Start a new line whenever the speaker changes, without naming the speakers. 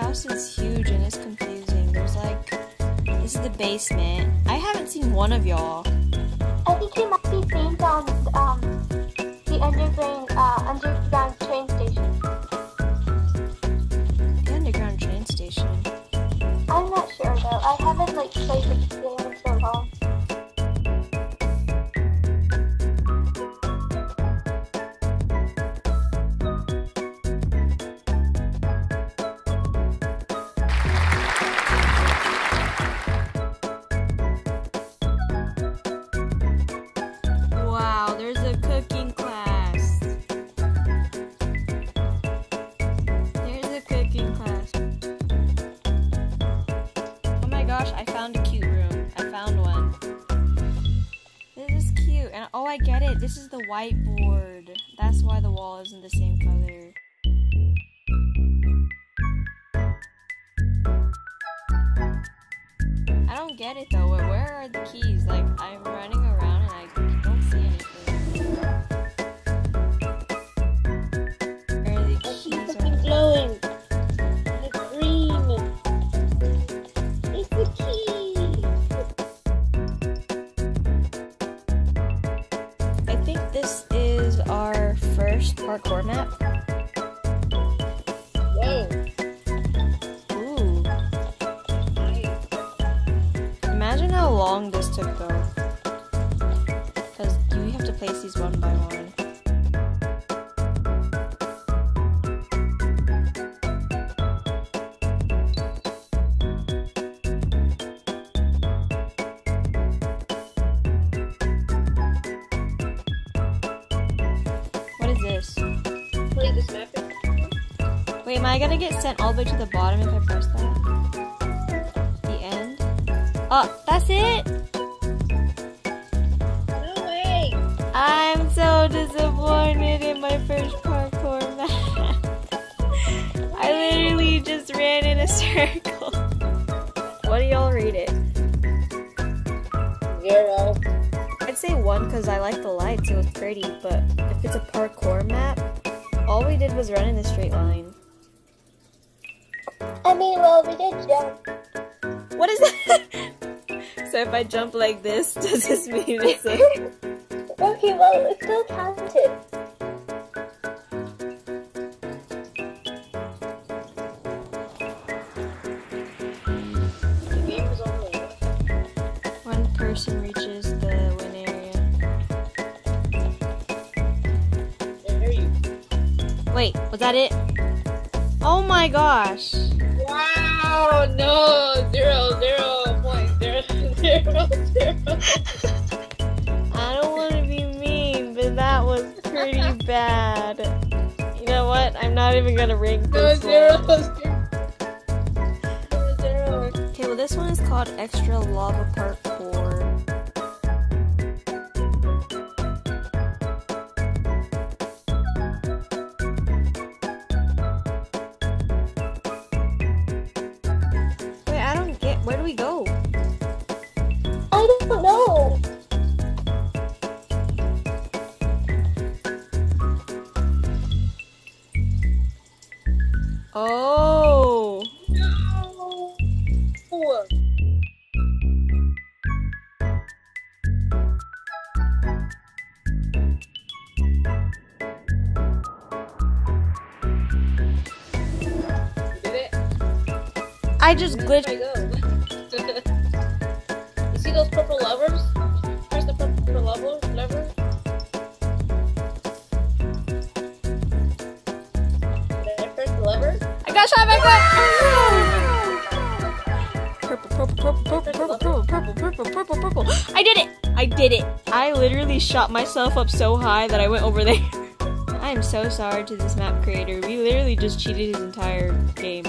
house is huge and it's confusing. There's like, this is the basement. I haven't seen one of y'all.
I think you might be seeing on um, the underground, uh, underground train station.
The underground train station.
I'm not sure though. I haven't like played this game
gosh, I found a cute room. I found one. This is cute. And oh, I get it. This is the whiteboard. That's why the wall isn't the same color. I don't get it though. Where, where are the keys? Like, I'm running around this is our first parkour map.
Whoa.
Ooh. Imagine how long this took though. Because you have to place these one by one. Wait, am I gonna get sent all the way to the bottom if I press that? The end? Oh, that's it?
No way.
I'm so disappointed in my first parkour map. I literally just ran in a circle. What do y'all rate it?
Zero.
I'd say one because I like the lights, it was pretty, but if it's a parkour map, all we did was run in a straight line.
I mean, well, we did jump.
What is that? so if I jump like this, does this mean it's a...
Okay, well, it's still counted. The game is only
One person reaches the win area. Wait, was that it? Oh my gosh.
Wow, no, zero, zero point zero, zero, zero.
I don't want to be mean, but that was pretty bad. You know what? I'm not even gonna rank
No,
this one.
zero. Zero, zero.
Okay, well this one is called Extra Lava Parkour. Where do we go?
I don't know.
Oh.
No. Did it?
I just glitched.
Those purple levers? Press the purple lever. lever. Did I press the lever?
I got shot by gun. Purple, purple, purple, purple, purple, purple, purple, purple, purple, purple. I did it! I did it! I literally shot myself up so high that I went over there. I am so sorry to this map creator. We literally just cheated his entire game.